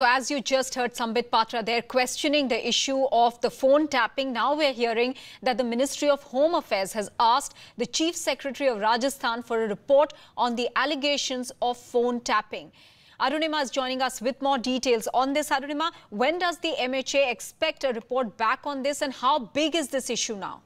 So as you just heard Sambit Patra there questioning the issue of the phone tapping, now we're hearing that the Ministry of Home Affairs has asked the Chief Secretary of Rajasthan for a report on the allegations of phone tapping. Arunima is joining us with more details on this. Arunima, when does the MHA expect a report back on this and how big is this issue now?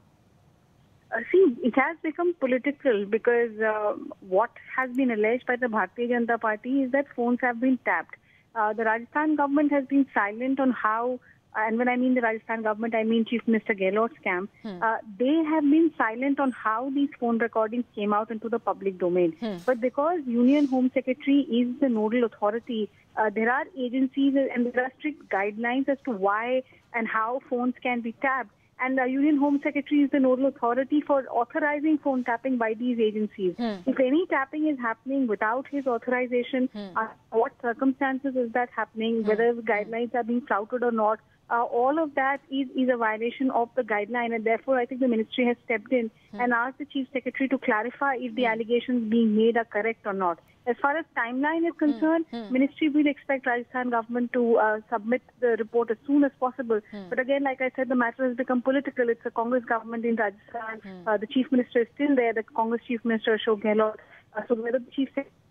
Uh, see, it has become political because uh, what has been alleged by the Bharatiya Janata Party is that phones have been tapped uh, the Rajasthan government has been silent on how, and when I mean the Rajasthan government, I mean Chief Minister Gehlot's camp, hmm. uh, they have been silent on how these phone recordings came out into the public domain. Hmm. But because Union Home Secretary is the nodal authority, uh, there are agencies and there are strict guidelines as to why and how phones can be tapped and the Union Home Secretary is the nodal authority for authorizing phone tapping by these agencies. Hmm. If any tapping is happening without his authorization, hmm. uh, what circumstances is that happening, hmm. whether guidelines are being flouted or not, uh, all of that is, is a violation of the guideline and therefore I think the ministry has stepped in hmm. and asked the chief secretary to clarify if the hmm. allegations being made are correct or not. As far as timeline is concerned, hmm. hmm. ministry will expect Rajasthan government to uh, submit the report as soon as possible. Hmm. But again, like I said, the matter has become political. It's a Congress government in Rajasthan. Hmm. Uh, the chief minister is still there, the Congress chief minister Ashok Gehlot. Uh, so whether the chief secretary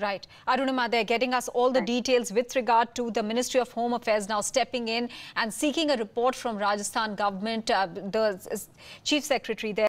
Right. Arunima, they're getting us all the details with regard to the Ministry of Home Affairs now stepping in and seeking a report from Rajasthan government. Uh, the Chief Secretary there.